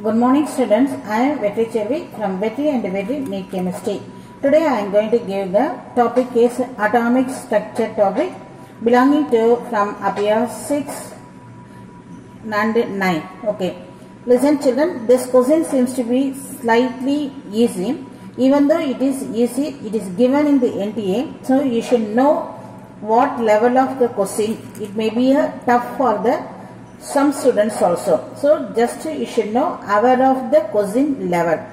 Good morning students. I am Vetri Chevi from Vetri and Vetri NEET Chemistry. Today I am going to give the topic is atomic structure topic belonging to from Abhyas 6 and 9. Okay. Listen children, this question seems to be slightly easy. Even though it is easy, it is given in the NTA. So you should know what level of the question. It may be a tough for the some students also. So just you should know aware of the cosine level.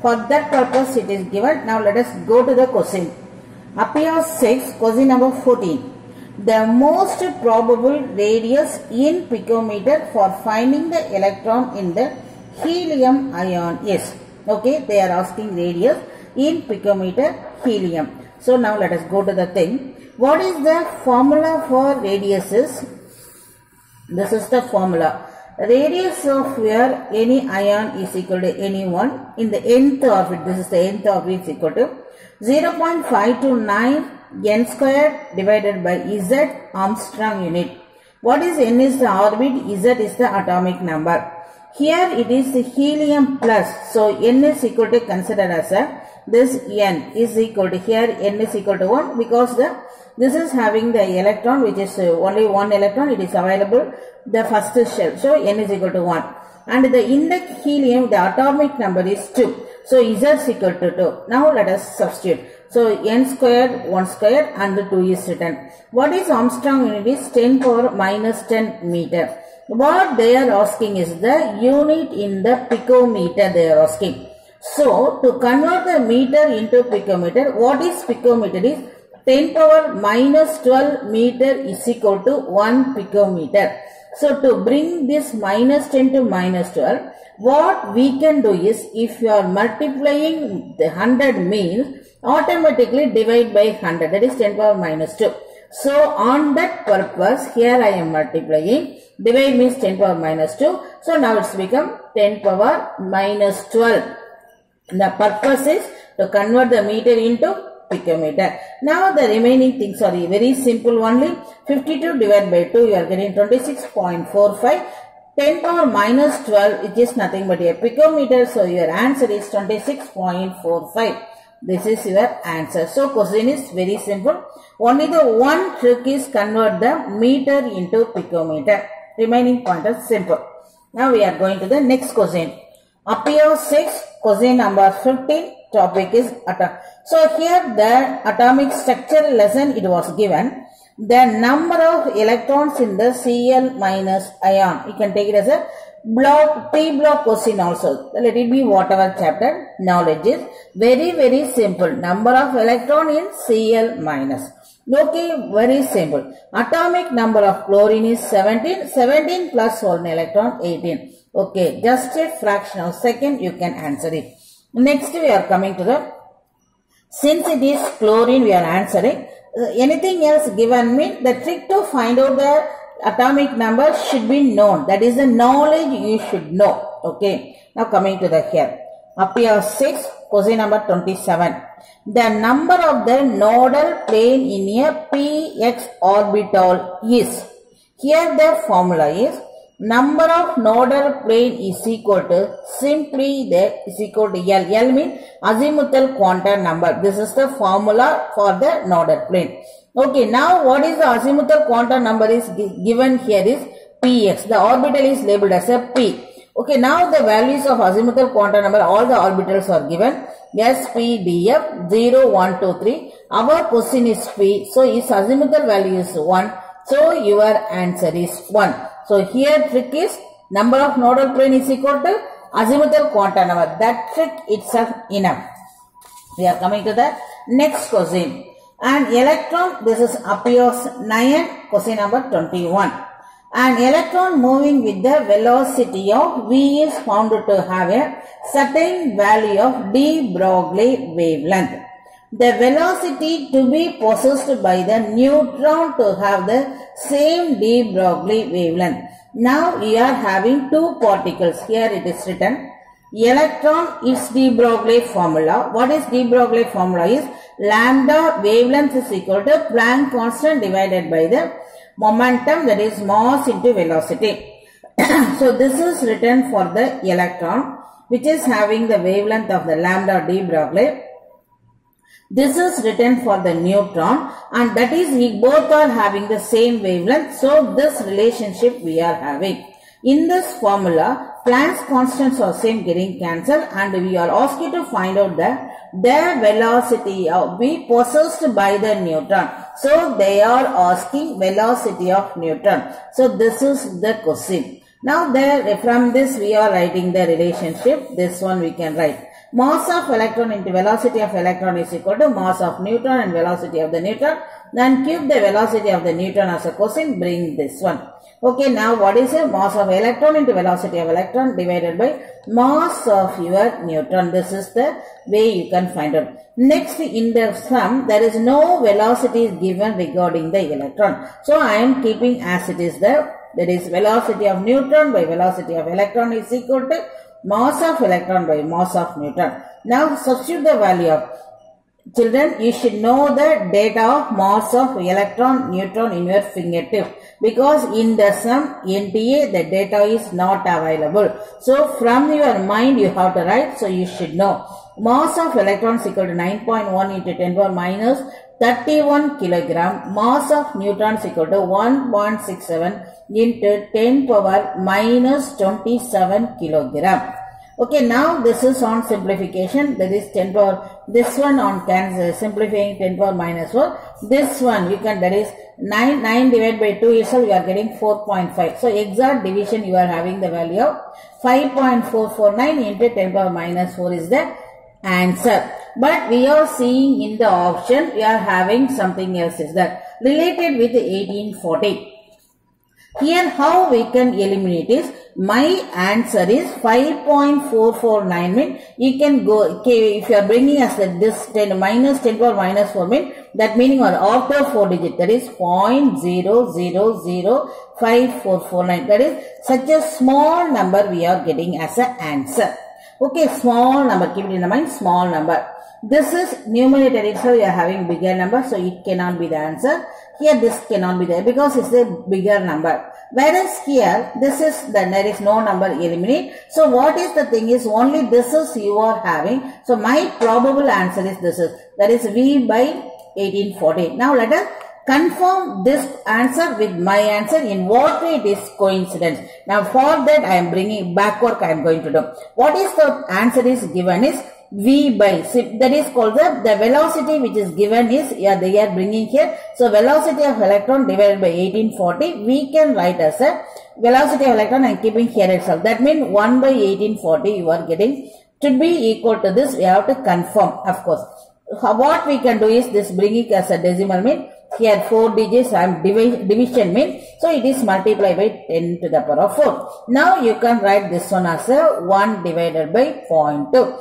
For that purpose it is given. Now let us go to the cosine. Abhyas 6, cosine number 14. The most probable radius in picometer for finding the electron in the helium ion is. Okay, they are asking radius in picometer helium. So now let us go to the thing. What is the formula for radius is this is the formula. Radius of where any ion is equal to any one in the nth orbit. This is the nth orbit is equal to 0.529 n square divided by z Angstrom unit. What is n is the orbit, z is the atomic number. Here it is helium plus. So n is equal to consider as a this n is equal to here n is equal to 1 because the this is having the electron which is uh, only one electron it is available the first shell. So n is equal to 1 and the in the helium the atomic number is 2 so z is equal to 2 now let us substitute. So n squared 1 square and the 2 is written. What is angstrom unit? Is 10 power minus 10 meter what they are asking is the unit in the picometer they are asking so to convert the meter into picometer what is picometer is 10 power minus 12 meter is equal to 1 picometer. So to bring this minus 10 to minus 12, what we can do is if you are multiplying the 100 means automatically divide by 100 that is 10 power minus 2. So on that purpose here I am multiplying divide means 10 power minus 2. So now it's become 10 power minus 12. The purpose is to convert the meter into picometer. Now the remaining things are very simple only. 52 divided by 2 you are getting 26.45. 10 power minus 12 it is nothing but a picometer. So your answer is 26.45. This is your answer. So question is very simple. Only the one trick is convert the meter into picometer. Remaining point is simple. Now we are going to the next question. Abhyas 6 question number 15 topic is atom. So here the atomic structure lesson it was given. The number of electrons in the Cl minus ion. You can take it as a block, P-block question also. Let it be whatever chapter knowledge is. Very very simple. Number of electron in Cl minus. Okay, very simple. Atomic number of chlorine is 17. 17 plus 1 electron 18. Okay, just a fraction of second you can answer it. Next we are coming to the, since it is chlorine we are answering, uh, anything else given me, the trick to find out the atomic number should be known. That is the knowledge you should know. Okay, now coming to the here. Abhyas 6, question number 27. The number of the nodal plane in a px orbital is, here the formula is, number of nodal plane is equal to simply the is equal to L. L means azimuthal quantum number. This is the formula for the nodal plane. Okay, now what is the azimuthal quantum number is given here is px. The orbital is labeled as a p. Okay, now the values of azimuthal quantum number, all the orbitals are given. S, P, D, F, 0, 1, 2, 3. Our question is P. So, its azimuthal value is 1. So, your answer is 1. So here trick is number of nodal plane is equal to azimuthal quantum number. That trick itself enough. We are coming to the next question. An electron, this is Abhyas 9, question number 21. An electron moving with the velocity of v is found to have a certain value of de Broglie wavelength. The velocity to be possessed by the neutron to have the same de Broglie wavelength. Now we are having two particles. Here it is written. Electron is de Broglie formula. What is de Broglie formula is lambda wavelength is equal to Planck constant divided by the momentum that is mass into velocity. so this is written for the electron which is having the wavelength of the lambda de Broglie. This is written for the neutron and that is we both are having the same wavelength. So this relationship we are having. In this formula, Planck's constants are same getting cancelled and we are asked to find out the, the velocity of be possessed by the neutron. So they are asking velocity of neutron. So this is the question. Now there from this we are writing the relationship. This one we can write. Mass of electron into velocity of electron is equal to mass of neutron and velocity of the neutron. Then cube the velocity of the neutron as a cosine. Bring this one. Okay, now what is a mass of electron into velocity of electron divided by mass of your neutron. This is the way you can find out. Next, in the sum, there is no velocity given regarding the electron. So, I am keeping as it is there. That is velocity of neutron by velocity of electron is equal to mass of electron by mass of neutron. Now, substitute the value of Children, you should know the data of mass of electron, neutron in your fingertip because in the sum NTA the data is not available. So from your mind you have to write so you should know. Mass of electrons equal to 9.1 into 10 power minus 31 kilogram. Mass of neutrons equal to 1.67 into 10 power minus 27 kilogram. Okay, now this is on simplification. That is 10 power. This one on cancel, uh, simplifying 10 power minus 4. This one you can, that is 9, 9 divided by 2 itself, you are getting 4.5. So, exact division you are having the value of 5.449 into 10 power minus 4 is the answer. But we are seeing in the option, we are having something else is that related with 1840. Here how we can eliminate is my answer is 5.449 mean you can go okay, if you are bringing us like this 10 minus 10 power minus 4 mean that meaning or after 4 digit that is 0.0054449 that is such a small number we are getting as an answer. Okay, small number, keep it in mind, small number. This is numerator itself, we are having bigger number, so it cannot be the answer. Here, this cannot be there because it's a bigger number. Whereas here, this is, the there is no number eliminate. So, what is the thing is, only this is you are having. So, my probable answer is this is, that is V by 1840. Now, let us confirm this answer with my answer in what way it is coincidence. Now for that I am bringing back work I am going to do. What is the answer is given is V by, that is called the, the velocity which is given is, yeah, they are bringing here. So velocity of electron divided by 1840, we can write as a velocity of electron and keeping here itself. That means 1 by 1840 you are getting to be equal to this, we have to confirm, of course. What we can do is this bring it as a decimal mean here 4 digits and division mean. So it is multiplied by 10 to the power of 4. Now you can write this one as a 1 divided by 0.2.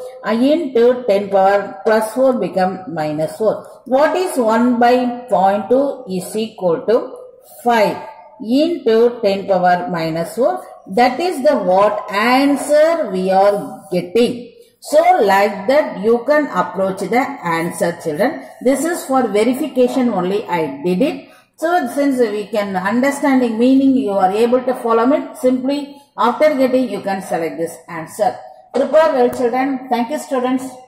Into 10 power plus 4 become minus 4. What is 1 by 0.2 is equal to 5 into 10 power minus 4. That is the what answer we are getting. So like that you can approach the answer children. This is for verification only I did it. So since we can understanding meaning you are able to follow it simply after getting you can select this answer. Prepare well children. Thank you students.